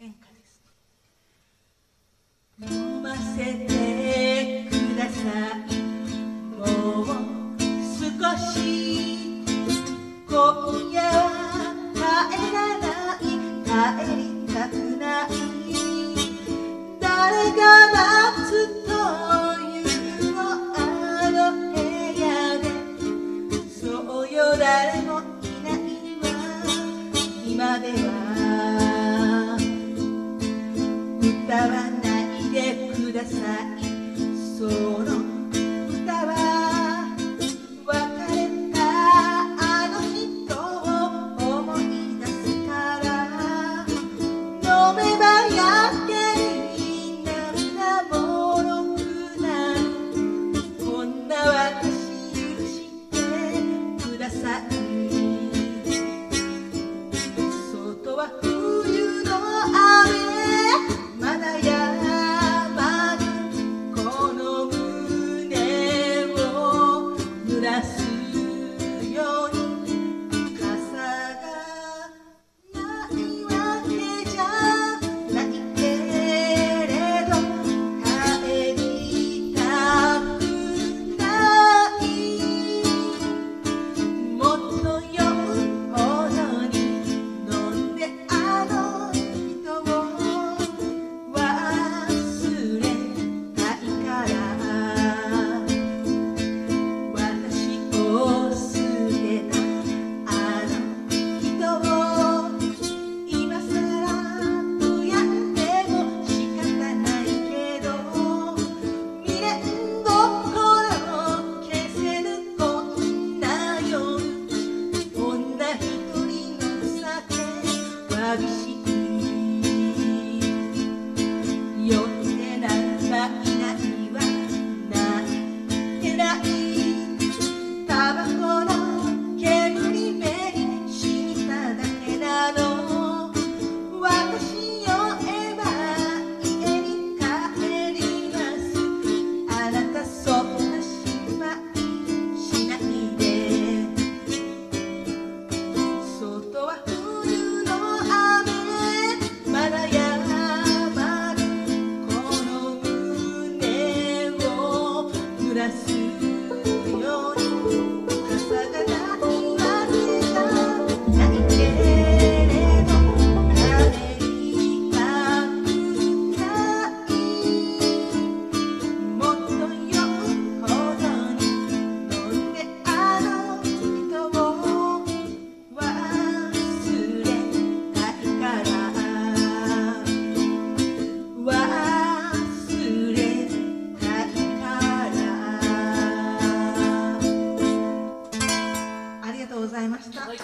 en Cádiz. Tu macete. So. touch Like,